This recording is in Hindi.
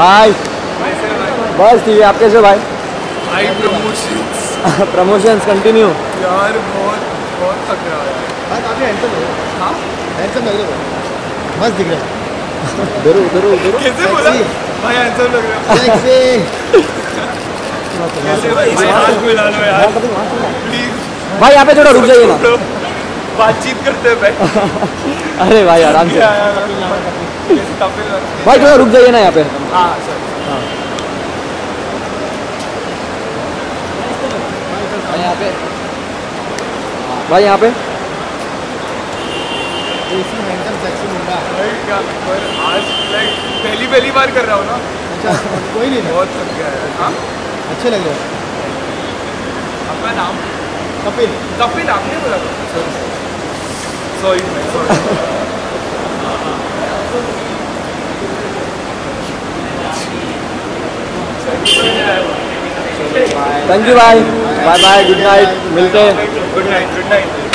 भाई। बस ठीक है आप कैसे हो भाई? प्रमोशंस प्रमोशंस कंटिन्यू यार बहुत बहुत थक रहा है हाँ काफ़ी हैंडसम लग रहे हाँ। हो? हैंडसम लग रहे हो। मस्त दिख रहे हो। उधर उधर उधर कैसे बोला? भाई हैंडसम लग रहा है। कैसे भाई हाथ मिला लो यार। प्लीज़ भाई यहाँ पे थोड़ा रुक जाइए ना। बातचीत करते हैं भाई। अरे भाई आराम से। भाई थोड़ा रुक जाइए ना यहाँ पे। हाँ भाई यहाँ पे। भाई यहाँ पे। आज लाइक पहली पहली बार कर रहा हूँ ना अच्छा कोई नहीं बहुत थक गया है। हाँ? अच्छे लग रहे हो। आपका नाम? कपिल। कपिल आपने बोला सॉरी सॉरी। थैंक यू भाई बाय बाय गुड नाइट मिलते हैं। Good night good night